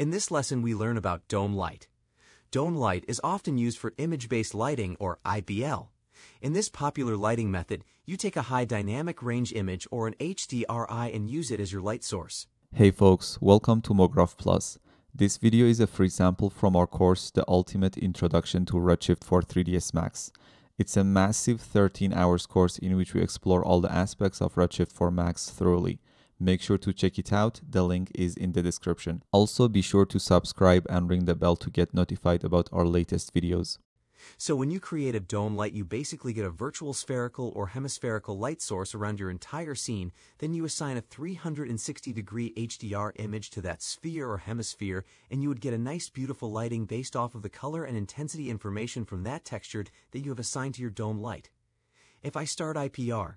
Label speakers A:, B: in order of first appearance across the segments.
A: In this lesson, we learn about dome light. Dome light is often used for image-based lighting, or IBL. In this popular lighting method, you take a high dynamic range image or an HDRI and use it as your light source.
B: Hey folks, welcome to MoGraph Plus. This video is a free sample from our course, The Ultimate Introduction to Redshift for 3ds Max. It's a massive 13 hours course in which we explore all the aspects of Redshift for Max thoroughly. Make sure to check it out. The link is in the description. Also, be sure to subscribe and ring the bell to get notified about our latest videos.
A: So when you create a dome light, you basically get a virtual spherical or hemispherical light source around your entire scene. Then you assign a 360 degree HDR image to that sphere or hemisphere, and you would get a nice beautiful lighting based off of the color and intensity information from that texture that you have assigned to your dome light. If I start IPR,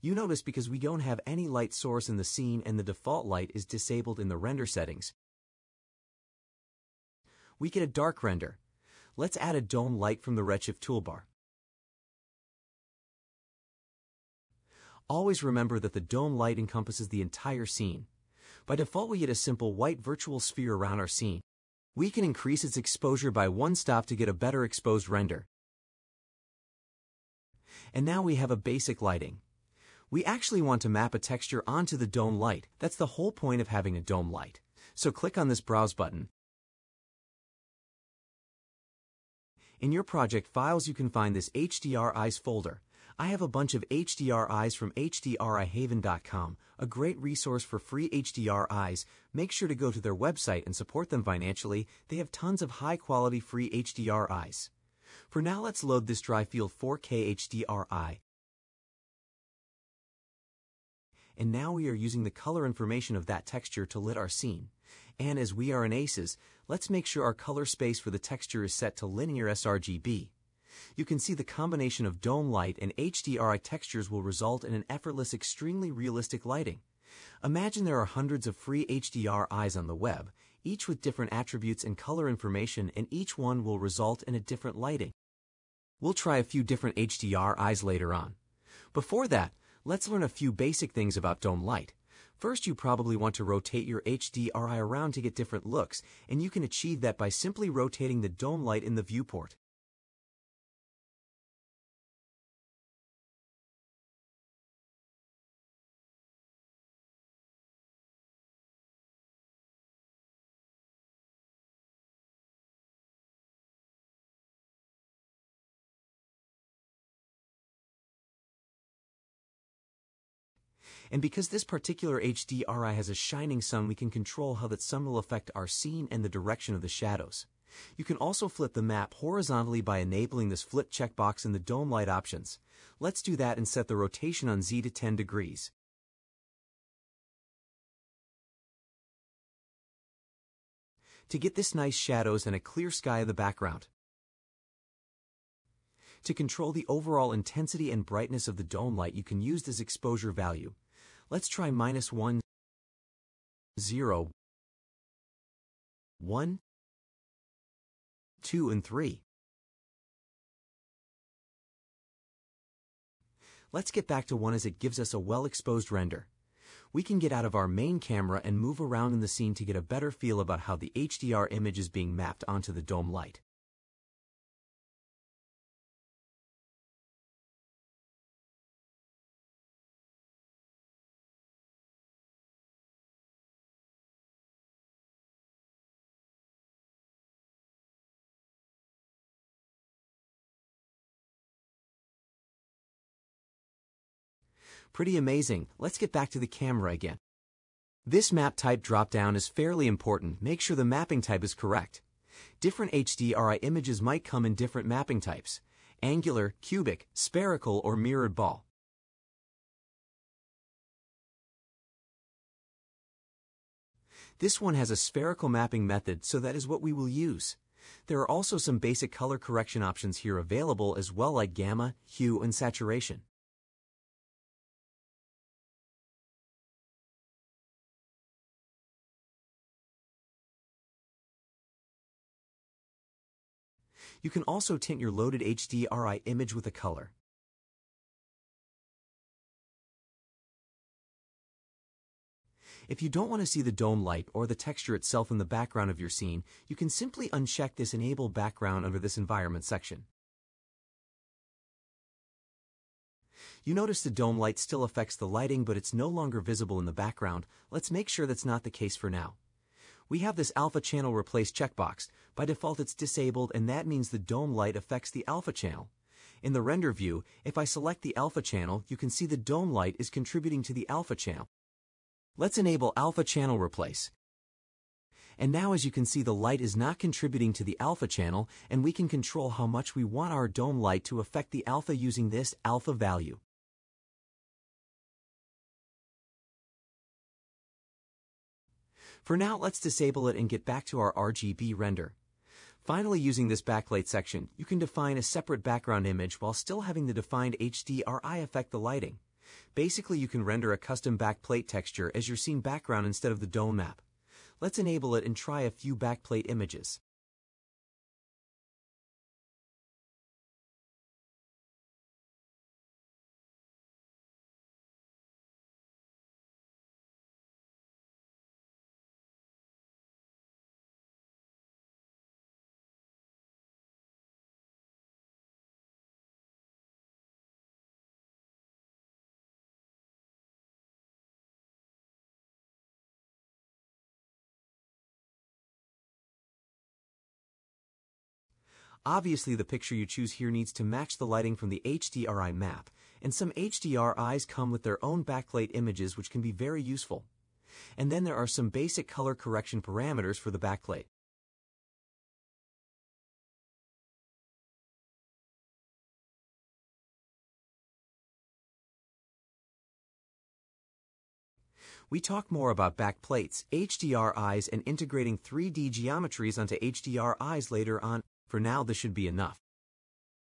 A: You notice because we don't have any light source in the scene and the default light is disabled in the render settings. We get a dark render. Let's add a dome light from the Redshift toolbar. Always remember that the dome light encompasses the entire scene. By default, we get a simple white virtual sphere around our scene. We can increase its exposure by one stop to get a better exposed render. And now we have a basic lighting. We actually want to map a texture onto the dome light. That's the whole point of having a dome light. So click on this Browse button. In your project files, you can find this HDRIs folder. I have a bunch of HDRIs from HDRIhaven.com, a great resource for free HDRIs. Make sure to go to their website and support them financially. They have tons of high quality free HDRIs. For now, let's load this dry field 4K HDRI. And now we are using the color information of that texture to lit our scene. And as we are in ACES, let's make sure our color space for the texture is set to linear sRGB. You can see the combination of dome light and HDRI textures will result in an effortless, extremely realistic lighting. Imagine there are hundreds of free HDRIs on the web, each with different attributes and color information, and each one will result in a different lighting. We'll try a few different HDRIs later on. Before that, Let's learn a few basic things about dome light. First, you probably want to rotate your HDRI around to get different looks, and you can achieve that by simply rotating the dome light in the viewport. And because this particular HDRI has a shining sun, we can control how that sun will affect our scene and the direction of the shadows. You can also flip the map horizontally by enabling this flip checkbox in the dome light options. Let's do that and set the rotation on Z to 10 degrees. To get this nice shadows and a clear sky in the background. To control the overall intensity and brightness of the dome light, you can use this exposure value. Let's try minus 1, 0, 1, 2, and 3. Let's get back to 1 as it gives us a well-exposed render. We can get out of our main camera and move around in the scene to get a better feel about how the HDR image is being mapped onto the dome light. Pretty amazing. Let's get back to the camera again. This map type dropdown is fairly important. Make sure the mapping type is correct. Different HDRI images might come in different mapping types. Angular, cubic, spherical, or mirrored ball. This one has a spherical mapping method, so that is what we will use. There are also some basic color correction options here available as well like gamma, hue, and saturation. You can also tint your loaded HDRI image with a color. If you don't want to see the dome light or the texture itself in the background of your scene, you can simply uncheck this Enable Background under this Environment section. You notice the dome light still affects the lighting, but it's no longer visible in the background. Let's make sure that's not the case for now. We have this alpha channel replace checkbox. By default, it's disabled, and that means the dome light affects the alpha channel. In the render view, if I select the alpha channel, you can see the dome light is contributing to the alpha channel. Let's enable alpha channel replace. And now as you can see the light is not contributing to the alpha channel and we can control how much we want our dome light to affect the alpha using this alpha value. For now, let's disable it and get back to our RGB render. Finally, using this backplate section, you can define a separate background image while still having the defined HDRI affect the lighting. Basically, you can render a custom backplate texture as your scene background instead of the dome map. Let's enable it and try a few backplate images. Obviously, the picture you choose here needs to match the lighting from the HDRI map, and some HDRIs come with their own backplate images which can be very useful. And then there are some basic color correction parameters for the backplate. We talk more about backplates, HDRIs, and integrating 3D geometries onto HDRIs later on. For now, this should be enough.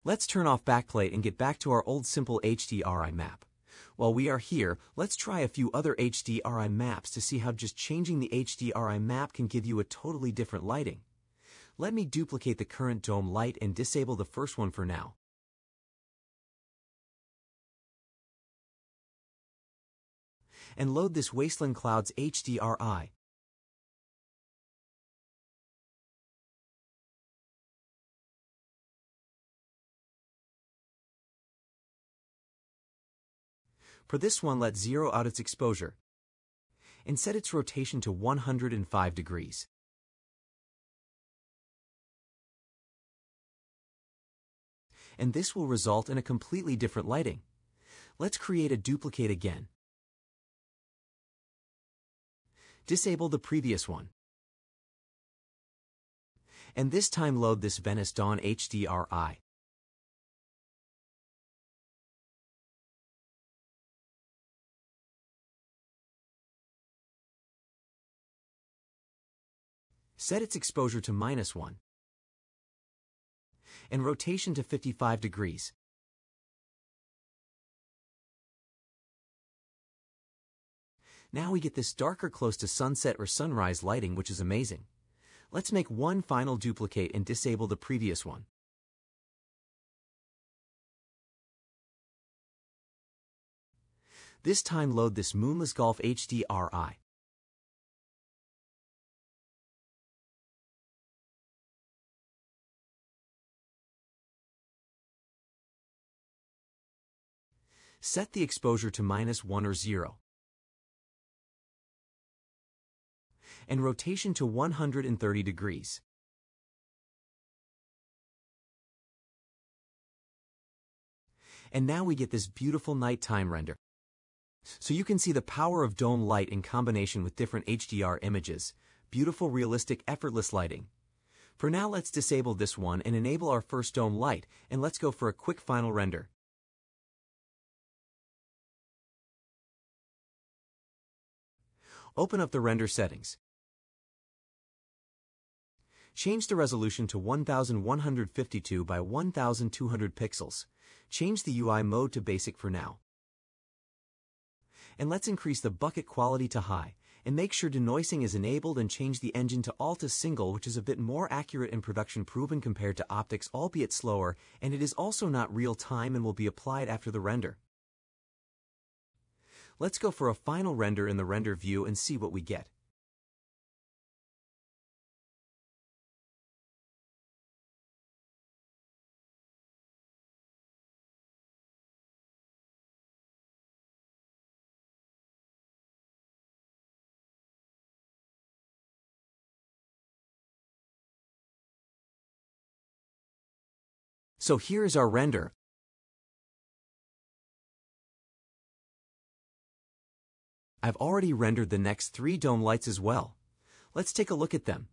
A: Let's turn off backplate and get back to our old simple HDRI map. While we are here, let's try a few other HDRI maps to see how just changing the HDRI map can give you a totally different lighting. Let me duplicate the current dome light and disable the first one for now. And load this Wasteland Clouds HDRI. For this one, let zero out its exposure and set its rotation to 105 degrees. And this will result in a completely different lighting. Let's create a duplicate again. Disable the previous one. And this time load this Venice Dawn HDRI. Set its exposure to minus 1 and rotation to 55 degrees. Now we get this darker close to sunset or sunrise lighting, which is amazing. Let's make one final duplicate and disable the previous one. This time load this Moonless Golf HDRI. Set the exposure to minus 1 or 0. And rotation to 130 degrees. And now we get this beautiful nighttime render. So you can see the power of dome light in combination with different HDR images. Beautiful, realistic, effortless lighting. For now, let's disable this one and enable our first dome light, and let's go for a quick final render. Open up the render settings. Change the resolution to 1152 by 1200 pixels. Change the UI mode to basic for now. And let's increase the bucket quality to high, and make sure denoising is enabled and change the engine to Altus Single which is a bit more accurate and production proven compared to OptiX albeit slower, and it is also not real time and will be applied after the render. Let's go for a final render in the render view and see what we get. So here is our render. I've already rendered the next three dome lights as well. Let's take a look at them.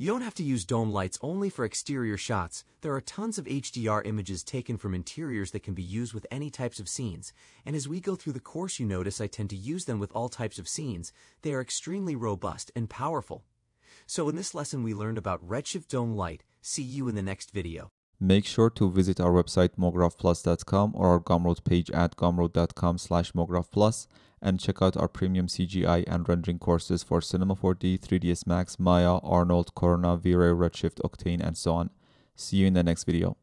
A: You don't have to use dome lights only for exterior shots. There are tons of HDR images taken from interiors that can be used with any types of scenes. And as we go through the course, you notice I tend to use them with all types of scenes. They are extremely robust and powerful. So in this lesson, we learned about Redshift Dome Light. See you in the next video.
B: Make sure to visit our website mographplus.com or our Gumroad page at gumroad.com slash mographplus and check out our premium CGI and rendering courses for Cinema 4D, 3ds Max, Maya, Arnold, Corona, V-Ray, Redshift, Octane, and so on. See you in the next video.